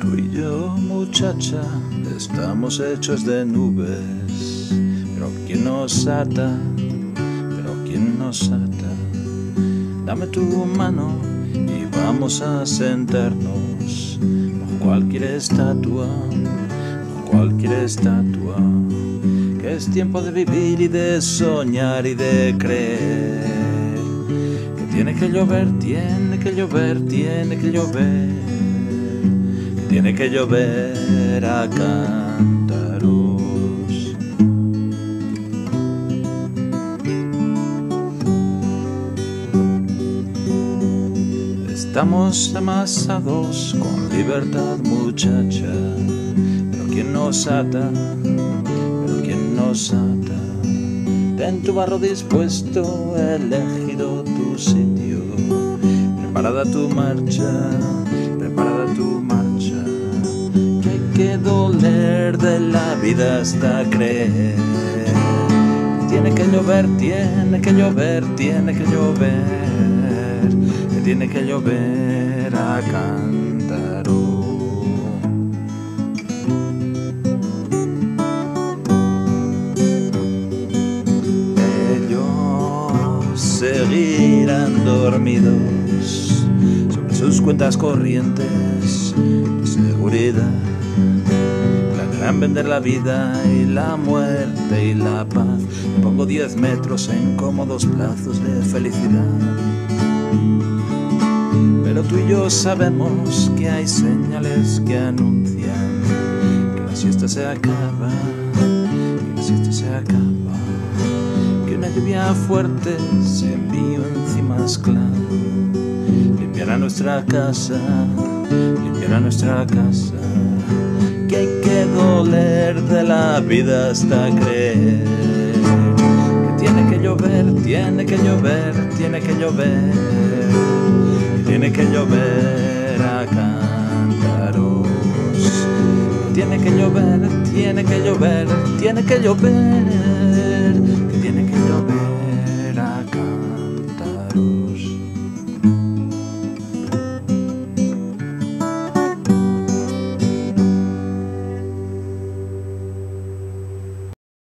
Tú y yo, muchacha, estamos hechos de nubes, pero ¿quién nos ata? Pero ¿quién nos ata? Dame tu mano y vamos a sentarnos bajo cualquier estatua, bajo cualquier estatua. Es tiempo de vivir y de soñar y de creer. Que tiene que llover, tiene que llover, tiene que llover. Que tiene que llover a cántaros. Estamos amasados con libertad, muchacha. Pero ¿quién nos ata? Pero ¿quién nos ata? Ten tu barro dispuesto, elegido tu sitio. Preparada tu marcha, preparada tu marcha. Que hay que doler de la vida hasta creer. Tiene que llover, tiene que llover, tiene que llover tiene que llover a cántaro. Seguirán dormidos sobre sus cuentas corrientes de seguridad. Planearán vender la vida y la muerte y la paz. Pongo 10 metros en cómodos plazos de felicidad. Pero tú y yo sabemos que hay señales que anuncian que la siesta se acaba, que la siesta se acaba, que una lluvia fuerte se envió encima esclavo, limpiará nuestra casa, limpiará nuestra casa, que hay que doler de la vida hasta creer. que Tiene que llover, tiene que llover, tiene que llover tiene que llover a cántaros. Tiene que llover, tiene que llover, tiene que llover.